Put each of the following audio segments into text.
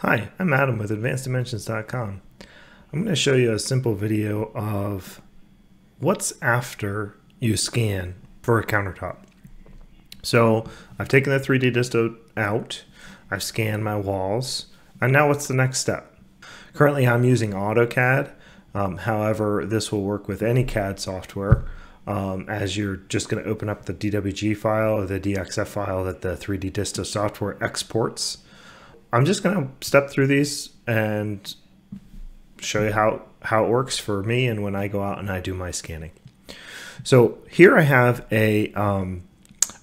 Hi, I'm Adam with AdvancedDimensions.com. I'm going to show you a simple video of what's after you scan for a countertop. So I've taken the 3D disto out, I've scanned my walls, and now what's the next step? Currently I'm using AutoCAD, um, however this will work with any CAD software um, as you're just going to open up the DWG file or the DXF file that the 3D disto software exports I'm just going to step through these and show you how, how it works for me and when I go out and I do my scanning. So here I have a, um,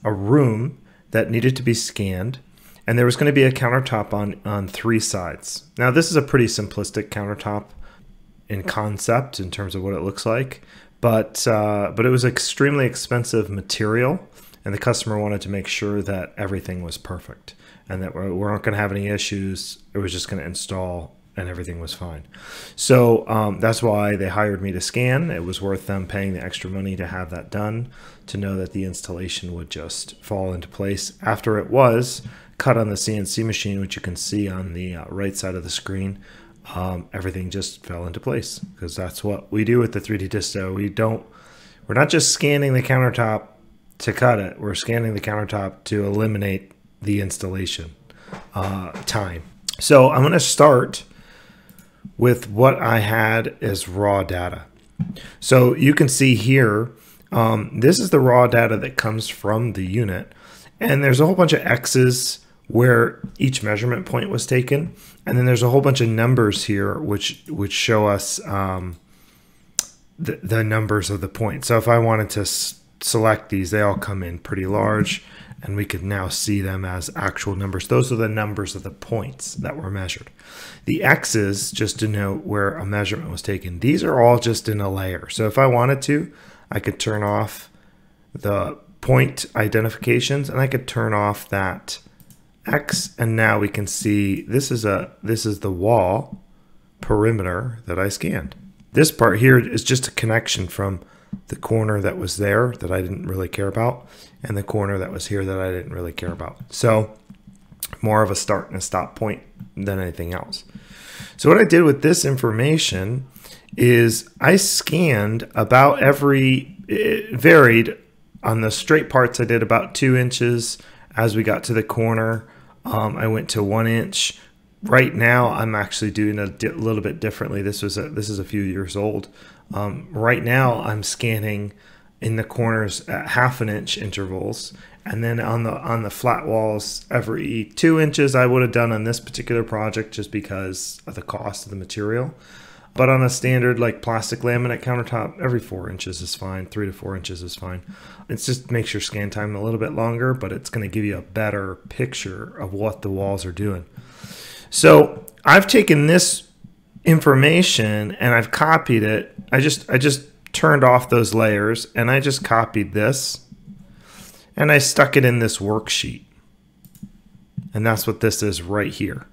a room that needed to be scanned and there was going to be a countertop on, on three sides. Now this is a pretty simplistic countertop in concept in terms of what it looks like, but, uh, but it was extremely expensive material and the customer wanted to make sure that everything was perfect and that we weren't going to have any issues. It was just going to install and everything was fine. So um, that's why they hired me to scan. It was worth them paying the extra money to have that done, to know that the installation would just fall into place after it was cut on the CNC machine, which you can see on the uh, right side of the screen. Um, everything just fell into place because that's what we do with the 3D disto. We don't, we're not just scanning the countertop to cut it. We're scanning the countertop to eliminate the installation uh, time. So I'm going to start with what I had as raw data. So you can see here, um, this is the raw data that comes from the unit. And there's a whole bunch of X's where each measurement point was taken. And then there's a whole bunch of numbers here which, which show us um, the, the numbers of the points. So if I wanted to select these, they all come in pretty large and we can now see them as actual numbers. Those are the numbers of the points that were measured. The X's just denote where a measurement was taken. These are all just in a layer. So if I wanted to, I could turn off the point identifications and I could turn off that X and now we can see this is a this is the wall perimeter that I scanned. This part here is just a connection from the corner that was there that I didn't really care about, and the corner that was here that I didn't really care about. So more of a start and a stop point than anything else. So what I did with this information is I scanned about every, it varied on the straight parts. I did about two inches as we got to the corner. Um, I went to one inch. Right now, I'm actually doing a little bit differently. This was a, this is a few years old. Um, right now, I'm scanning in the corners at half an inch intervals, and then on the on the flat walls every two inches. I would have done on this particular project just because of the cost of the material. But on a standard like plastic laminate countertop, every four inches is fine. Three to four inches is fine. It just makes your scan time a little bit longer, but it's going to give you a better picture of what the walls are doing. So I've taken this information and I've copied it. I just I just turned off those layers and I just copied this and I stuck it in this worksheet. And that's what this is right here.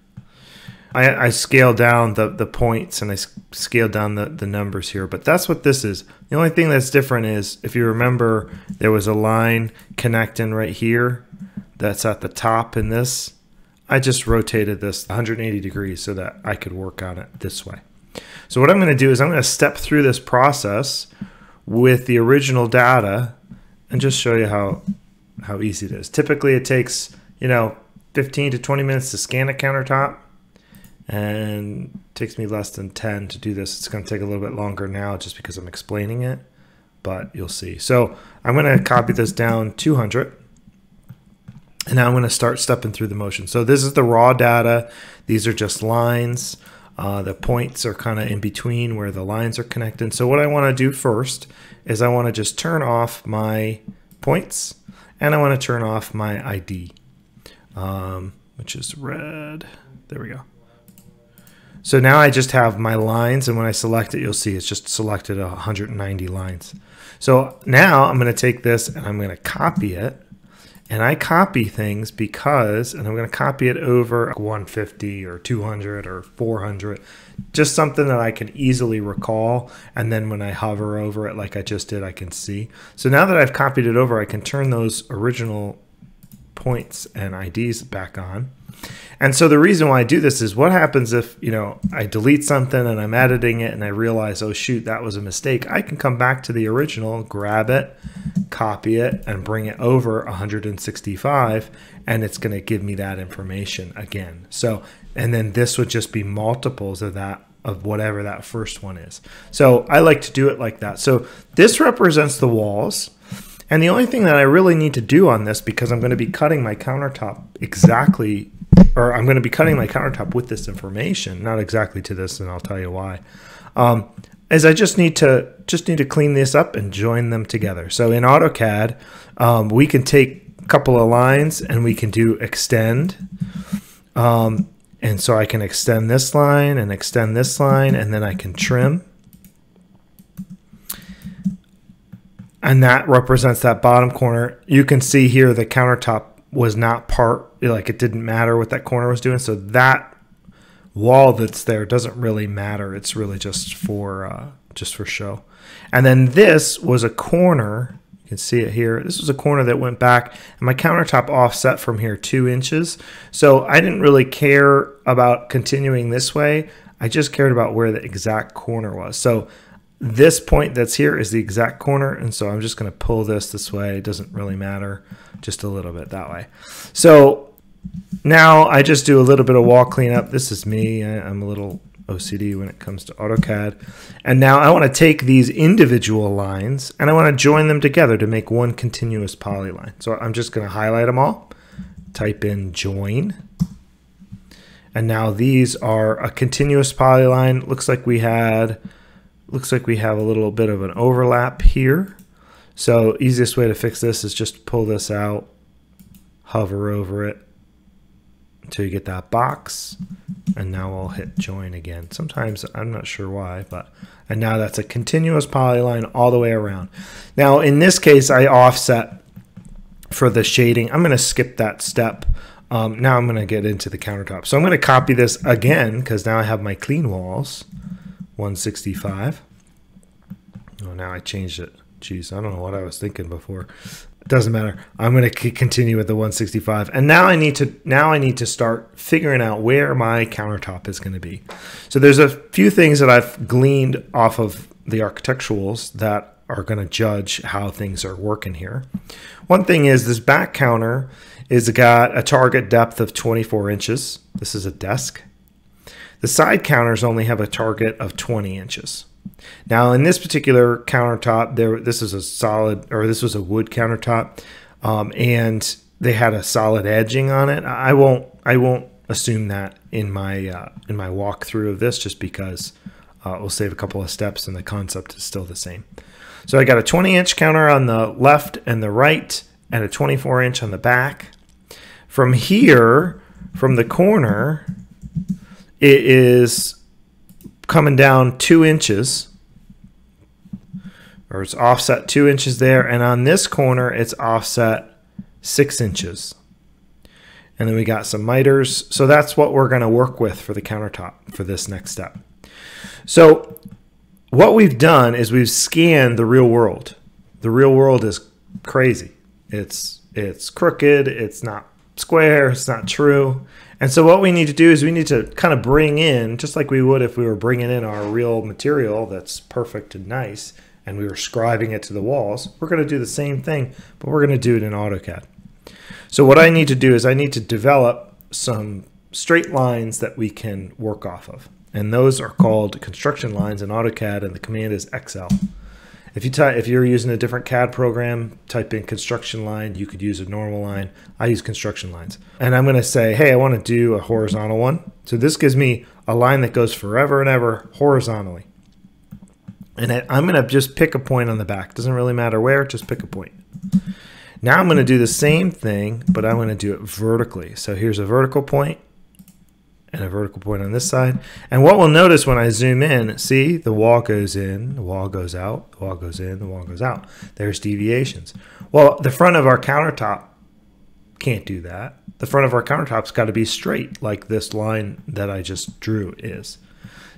I, I scaled down the, the points and I scaled down the, the numbers here, but that's what this is. The only thing that's different is if you remember, there was a line connecting right here that's at the top in this. I just rotated this 180 degrees so that I could work on it this way. So what I'm going to do is I'm going to step through this process with the original data and just show you how how easy it is. Typically it takes, you know, 15 to 20 minutes to scan a countertop and takes me less than 10 to do this. It's going to take a little bit longer now just because I'm explaining it, but you'll see. So I'm going to copy this down 200 and now I'm going to start stepping through the motion. So this is the raw data. These are just lines. Uh, the points are kind of in between where the lines are connected. So what I want to do first is I want to just turn off my points and I want to turn off my ID, um, which is red. There we go. So now I just have my lines and when I select it, you'll see it's just selected 190 lines. So now I'm going to take this and I'm going to copy it and I copy things because, and I'm going to copy it over 150 or 200 or 400, just something that I can easily recall. And then when I hover over it, like I just did, I can see. So now that I've copied it over, I can turn those original points and IDs back on. And so the reason why I do this is what happens if, you know, I delete something and I'm editing it and I realize, oh shoot, that was a mistake. I can come back to the original, grab it, copy it, and bring it over 165, and it's going to give me that information again. So, and then this would just be multiples of that of whatever that first one is. So I like to do it like that. So this represents the walls. And the only thing that I really need to do on this, because I'm going to be cutting my countertop exactly or I'm going to be cutting my countertop with this information, not exactly to this, and I'll tell you why. Um, is I just need to just need to clean this up and join them together. So in AutoCAD, um, we can take a couple of lines and we can do extend. Um, and so I can extend this line and extend this line, and then I can trim. And that represents that bottom corner. You can see here the countertop was not part like it didn't matter what that corner was doing. So that wall that's there doesn't really matter. It's really just for uh, just for show. And then this was a corner. You can see it here. This was a corner that went back and my countertop offset from here two inches. So I didn't really care about continuing this way. I just cared about where the exact corner was. So this point that's here is the exact corner and so I'm just going to pull this this way. It doesn't really matter just a little bit that way. So now I just do a little bit of wall cleanup. This is me. I'm a little OCD when it comes to AutoCAD. And now I want to take these individual lines and I want to join them together to make one continuous polyline. So I'm just going to highlight them all type in join. And now these are a continuous polyline. Looks like we had looks like we have a little bit of an overlap here. So easiest way to fix this is just pull this out, hover over it until you get that box. And now I'll hit join again. Sometimes I'm not sure why, but and now that's a continuous polyline all the way around. Now in this case, I offset for the shading. I'm going to skip that step. Um, now I'm going to get into the countertop. So I'm going to copy this again because now I have my clean walls. 165. Oh, now I changed it. Jeez, I don't know what I was thinking before. It doesn't matter. I'm going to continue with the 165. And now I need to now I need to start figuring out where my countertop is going to be. So there's a few things that I've gleaned off of the architecturals that are going to judge how things are working here. One thing is this back counter is got a target depth of 24 inches. This is a desk. The side counters only have a target of 20 inches. Now, in this particular countertop, there this is a solid, or this was a wood countertop, um, and they had a solid edging on it. I won't, I won't assume that in my uh, in my walkthrough of this, just because uh, we'll save a couple of steps, and the concept is still the same. So I got a 20 inch counter on the left and the right, and a 24 inch on the back. From here, from the corner, it is coming down two inches or it's offset two inches there and on this corner it's offset six inches. And then we got some miters. So that's what we're going to work with for the countertop for this next step. So what we've done is we've scanned the real world. The real world is crazy. It's it's crooked. It's not square. It's not true and so what we need to do is we need to kind of bring in, just like we would if we were bringing in our real material that's perfect and nice, and we were scribing it to the walls, we're going to do the same thing, but we're going to do it in AutoCAD. So what I need to do is I need to develop some straight lines that we can work off of. And those are called construction lines in AutoCAD, and the command is XL. If you type, if you're using a different CAD program, type in construction line. You could use a normal line. I use construction lines, and I'm going to say, hey, I want to do a horizontal one. So this gives me a line that goes forever and ever horizontally. And I'm going to just pick a point on the back. Doesn't really matter where, just pick a point. Now I'm going to do the same thing, but I'm going to do it vertically. So here's a vertical point and a vertical point on this side. And what we'll notice when I zoom in, see the wall goes in, the wall goes out, the wall goes in, the wall goes out. There's deviations. Well, the front of our countertop can't do that. The front of our countertop's got to be straight like this line that I just drew is.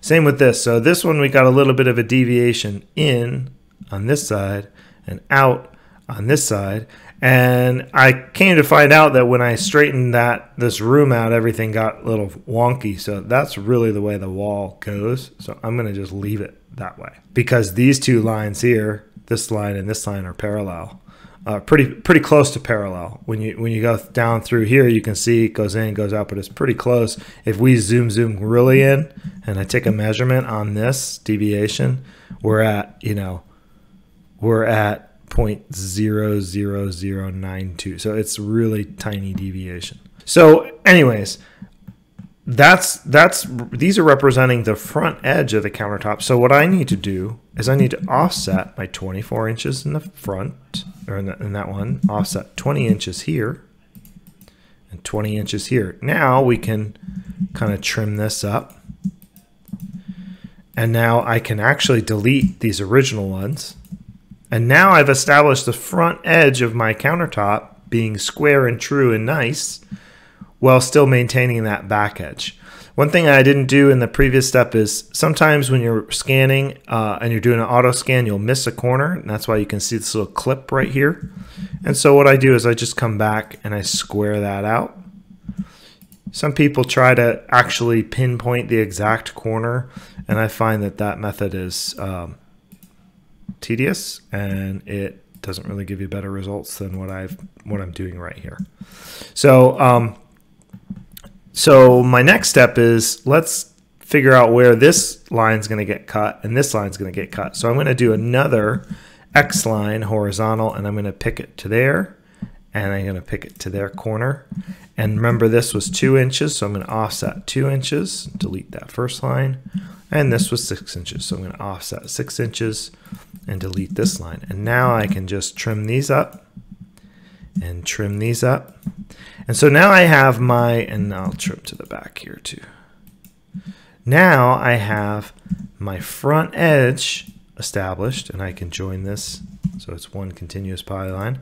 Same with this. So this one we got a little bit of a deviation in on this side and out on this side. And I came to find out that when I straightened that this room out, everything got a little wonky. So that's really the way the wall goes. So I'm going to just leave it that way because these two lines here, this line and this line are parallel. Uh, pretty pretty close to parallel. When you when you go down through here, you can see it goes in, goes out, but it's pretty close. If we zoom zoom really in, and I take a measurement on this deviation, we're at you know, we're at 0.00092. So it's really tiny deviation. So anyways, that's that's these are representing the front edge of the countertop. So what I need to do is I need to offset my 24 inches in the front or in, the, in that one, offset 20 inches here and 20 inches here. Now we can kind of trim this up. And now I can actually delete these original ones and now I've established the front edge of my countertop being square and true and nice while still maintaining that back edge. One thing I didn't do in the previous step is sometimes when you're scanning uh, and you're doing an auto scan, you'll miss a corner. And that's why you can see this little clip right here. And so what I do is I just come back and I square that out. Some people try to actually pinpoint the exact corner. And I find that that method is um, tedious and it doesn't really give you better results than what I've what I'm doing right here. So um, so my next step is let's figure out where this line is going to get cut and this line is going to get cut. So I'm going to do another X line horizontal and I'm going to pick it to there and I'm going to pick it to their corner. And remember this was two inches, so I'm going to offset two inches, delete that first line. And this mhm. was six inches, so I'm going to offset six inches and delete this line. And now I can just trim these up and trim these up. And so now I have my, and I'll trim to the back here too. Now I have my front edge established and I can join this. So it's one continuous polyline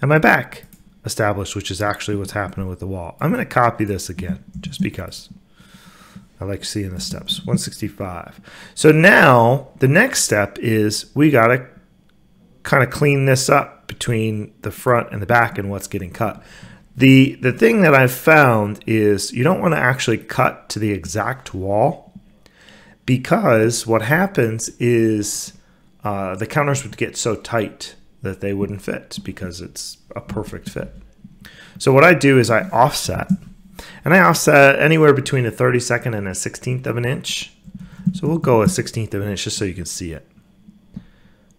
and my back established, which is actually what's happening with the wall. I'm going to copy this again just because. I like seeing the steps. 165. So now the next step is we got to kind of clean this up between the front and the back and what's getting cut. The, the thing that I've found is you don't want to actually cut to the exact wall because what happens is uh, the counters would get so tight that they wouldn't fit because it's a perfect fit. So what I do is I offset and I offset uh, anywhere between a 32nd and a 16th of an inch. So we'll go a 16th of an inch just so you can see it.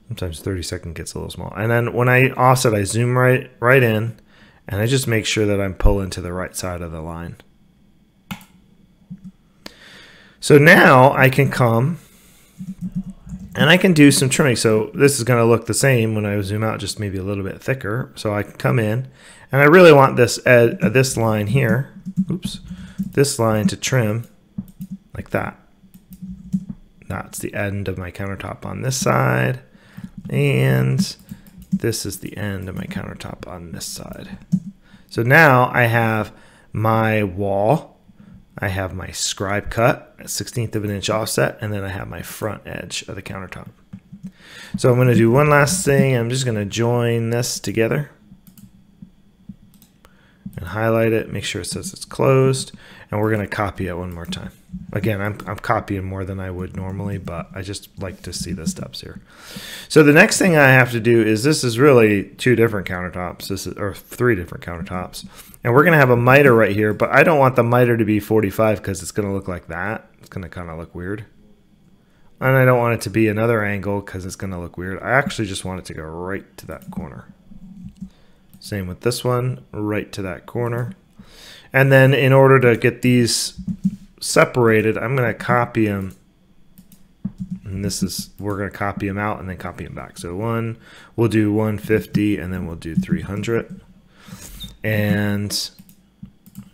Sometimes 32nd gets a little small. And then when I offset, I zoom right, right in and I just make sure that I'm pulling to the right side of the line. So now I can come and I can do some trimming. So this is going to look the same when I zoom out, just maybe a little bit thicker. So I can come in and I really want this ed, uh, this line here oops, this line to trim like that. That's the end of my countertop on this side. And this is the end of my countertop on this side. So now I have my wall. I have my scribe cut at 16th of an inch offset, and then I have my front edge of the countertop. So I'm going to do one last thing. I'm just going to join this together and highlight it, make sure it says it's closed, and we're going to copy it one more time. Again, I'm, I'm copying more than I would normally, but I just like to see the steps here. So the next thing I have to do is this is really two different countertops, this is, or three different countertops. And we're going to have a miter right here, but I don't want the miter to be 45 because it's going to look like that. It's going to kind of look weird. And I don't want it to be another angle because it's going to look weird. I actually just want it to go right to that corner. Same with this one, right to that corner. And then in order to get these separated, I'm going to copy them. And this is, we're going to copy them out and then copy them back. So one, we'll do 150 and then we'll do 300. And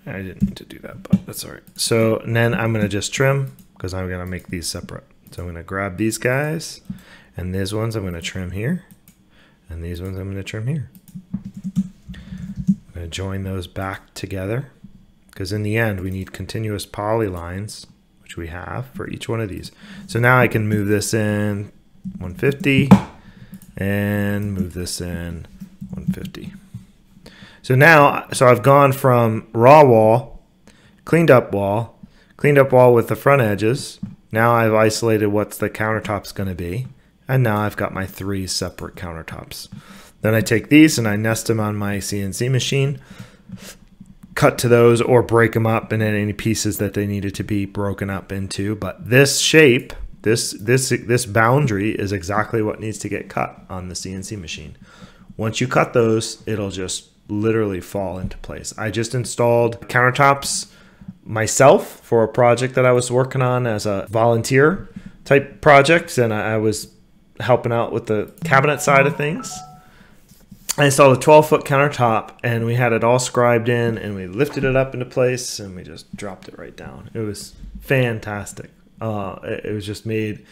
I didn't need to do that, but that's all right. So then I'm going to just trim because I'm going to make these separate. So I'm going to grab these guys and these ones I'm going to trim here. And these ones I'm going to trim here going to join those back together because in the end we need continuous polylines, which we have for each one of these. So now I can move this in 150 and move this in 150. So now, so I've gone from raw wall, cleaned up wall, cleaned up wall with the front edges. Now I've isolated what the countertop's going to be. And now I've got my three separate countertops. Then I take these and I nest them on my CNC machine, cut to those or break them up in any pieces that they needed to be broken up into. But this shape, this this this boundary is exactly what needs to get cut on the CNC machine. Once you cut those, it'll just literally fall into place. I just installed countertops myself for a project that I was working on as a volunteer type project, and I was helping out with the cabinet side of things. I installed a 12 foot countertop and we had it all scribed in and we lifted it up into place and we just dropped it right down. It was fantastic. Uh, it, it was just made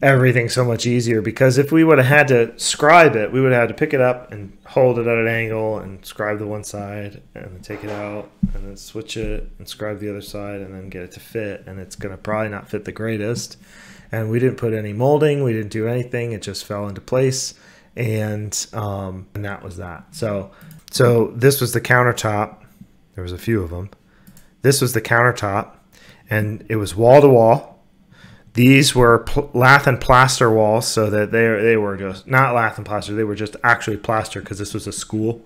everything so much easier because if we would have had to scribe it, we would have had to pick it up and hold it at an angle and scribe the one side and then take it out and then switch it and scribe the other side and then get it to fit. And it's going to probably not fit the greatest. And we didn't put any molding, we didn't do anything, it just fell into place and um, and that was that. So so this was the countertop. There was a few of them. This was the countertop, and it was wall to wall. These were lath and plaster walls, so that they they were just not lath and plaster. They were just actually plaster because this was a school,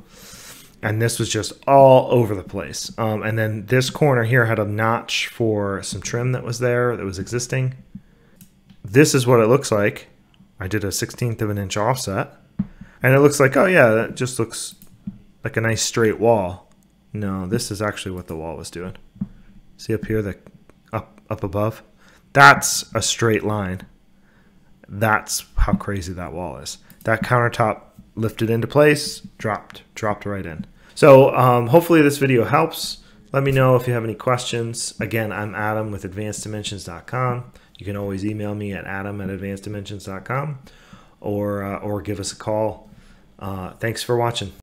and this was just all over the place. Um, and then this corner here had a notch for some trim that was there that was existing. This is what it looks like. I did a 16th of an inch offset. And it looks like, oh yeah, that just looks like a nice straight wall. No, this is actually what the wall was doing. See up here, the up up above? That's a straight line. That's how crazy that wall is. That countertop lifted into place, dropped, dropped right in. So um, hopefully this video helps. Let me know if you have any questions. Again, I'm Adam with advanceddimensions.com. You can always email me at adam at advanceddimensions.com or, uh, or give us a call. Uh, thanks for watching.